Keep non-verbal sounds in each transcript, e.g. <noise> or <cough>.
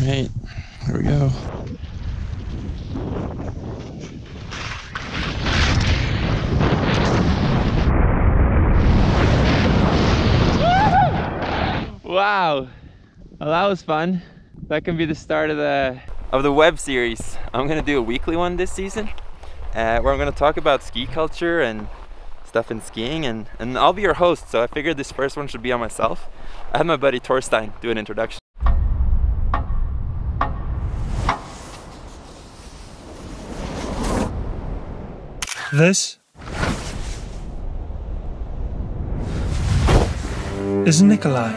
right, here we go. Wow, well, that was fun. That can be the start of the of the web series. I'm gonna do a weekly one this season, uh, where I'm gonna talk about ski culture and stuff in skiing, and and I'll be your host. So I figured this first one should be on myself. I had my buddy Torstein do an introduction. This is Nikolai.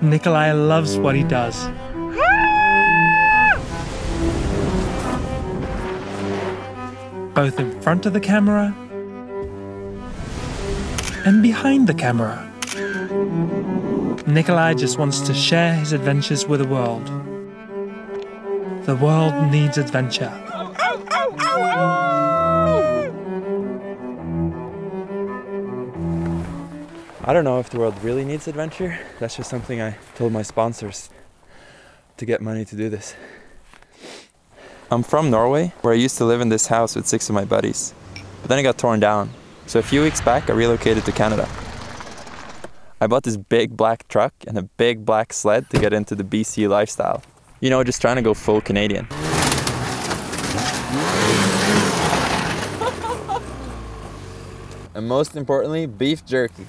Nikolai loves what he does. Both in front of the camera and behind the camera. Nikolai just wants to share his adventures with the world. The world needs adventure. I don't know if the world really needs adventure. That's just something I told my sponsors to get money to do this. I'm from Norway, where I used to live in this house with six of my buddies. But then it got torn down. So a few weeks back, I relocated to Canada. I bought this big black truck and a big black sled to get into the BC lifestyle. You know, just trying to go full Canadian. and most importantly, beef jerky.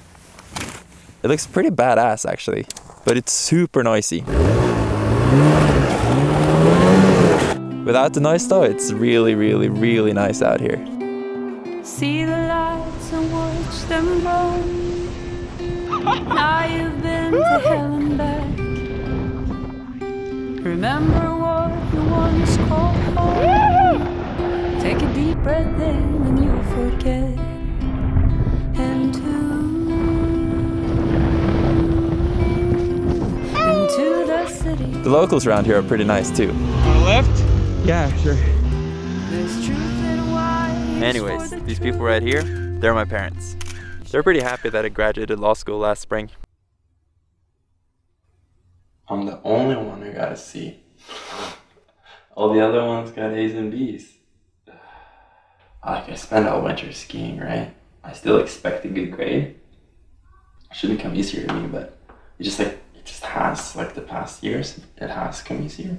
It looks pretty badass actually, but it's super noisy. Without the noise though, it's really, really, really nice out here. See the lights and watch them grow. <laughs> now you've been to hell and back. Remember what you once called home. Take a deep breath in and you'll forget. The locals around here are pretty nice too. On the left? Yeah, sure. There's truth in why it's Anyways, these people right here, they're my parents. They're pretty happy that I graduated law school last spring. I'm the only one who got a C. All the other ones got A's and B's. Like, I spent all winter skiing, right? I still expect a good grade. It shouldn't come easier to me, but it just like, it just has, like the past years, it has come easier.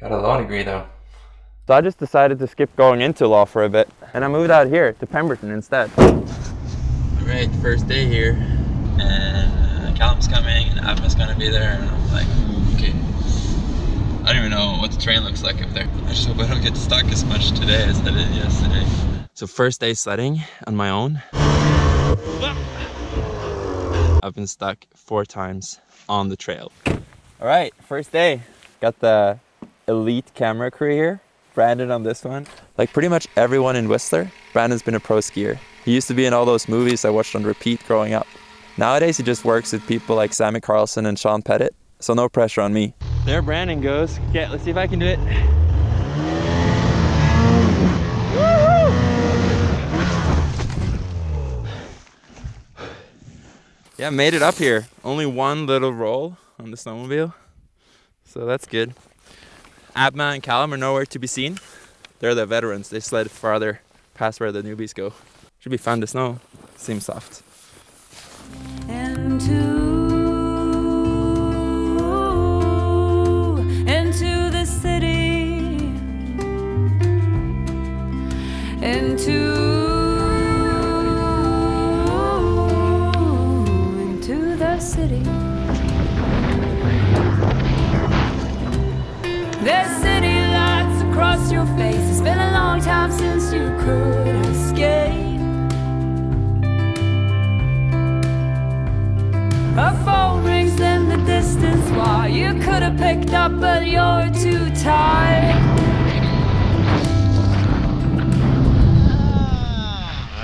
Got a law degree though. So I just decided to skip going into law for a bit, and I moved out here to Pemberton instead. Alright, first day here, and uh, Callum's coming, and Abma's gonna be there, and I'm like, okay. I don't even know what the train looks like up there. I just hope I don't get stuck as much today as I did yesterday. So first day sledding on my own. I've been stuck four times on the trail. All right, first day. Got the elite camera crew here. Brandon on this one. Like pretty much everyone in Whistler, Brandon's been a pro skier. He used to be in all those movies I watched on repeat growing up. Nowadays, he just works with people like Sammy Carlson and Sean Pettit, so no pressure on me. There Brandon goes. Okay, let's see if I can do it. Yeah, made it up here. Only one little roll on the snowmobile. So that's good. Abma and Callum are nowhere to be seen. They're the veterans. They sled farther past where the newbies go. Should be fun to snow. Seems soft. into into the city into city there's city lights across your face it's been a long time since you could escape A phone rings in the distance Why you could have picked up, but you're too tired.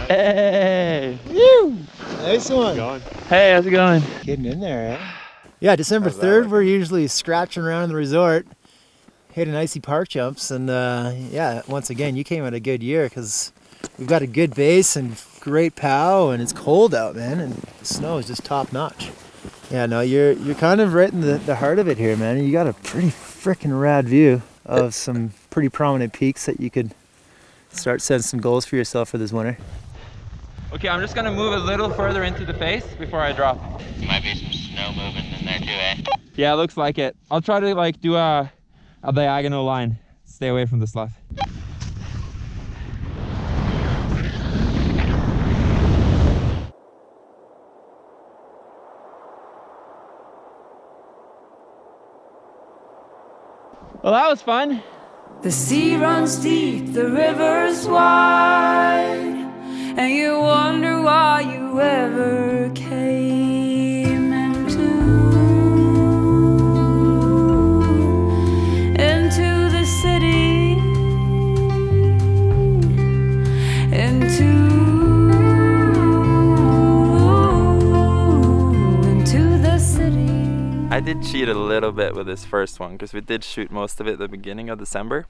Hey! Nice one. Hey, how's it going? Getting in there, eh? Yeah, December 3rd, we're usually scratching around in the resort, hitting icy park jumps. And uh, yeah, once again, you came at a good year because we've got a good base and great pow, and it's cold out, man. And the snow is just top notch. Yeah, no, you're you're kind of right in the, the heart of it here, man. You got a pretty freaking rad view of some pretty prominent peaks that you could start setting some goals for yourself for this winter. Okay, I'm just gonna move a little further into the face before I drop. Might be some snow moving in there too, eh? Yeah, looks like it. I'll try to like do a, a diagonal line. Stay away from the slough. Well, that was fun. The sea runs deep, the river's wide, and you wonder why you ever came into into the city, into into the city. I did cheat a little bit with this first one because we did shoot most of it at the beginning of December.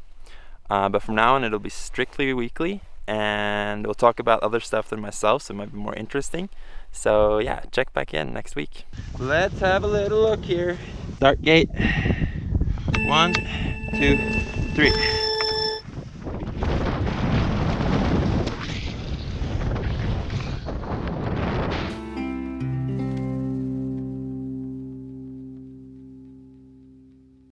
Uh, but from now on, it'll be strictly weekly, and we'll talk about other stuff than myself, so it might be more interesting. So yeah, check back in next week. Let's have a little look here. Start gate. One, two, three.